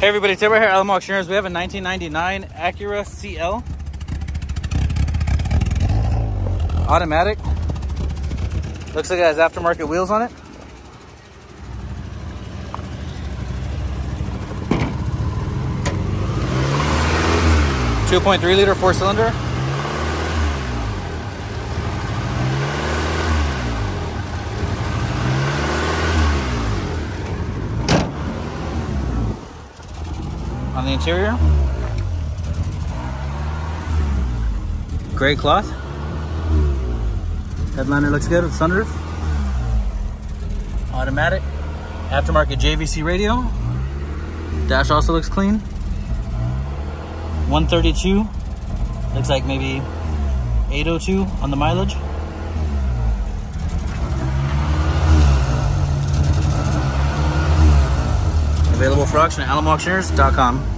Hey everybody, Tim right here, at Alamo Auctioneers. We have a 1999 Acura CL. Automatic. Looks like it has aftermarket wheels on it. Two point three liter four cylinder. On the interior. Gray cloth. Headliner looks good with sunroof. Automatic. Aftermarket JVC radio. Dash also looks clean. 132. Looks like maybe 802 on the mileage. Available for auction at alamoauctioneers.com.